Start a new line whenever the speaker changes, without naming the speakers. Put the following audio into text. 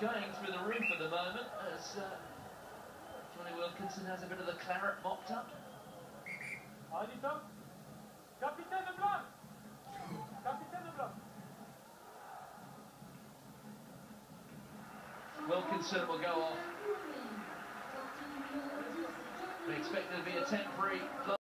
going through the roof at the moment as uh, Jonny Wilkinson has a bit of the claret mopped up.
Capitaine Blanc Capitaine Blanc
Wilkinson will go off. We expect there to be a temporary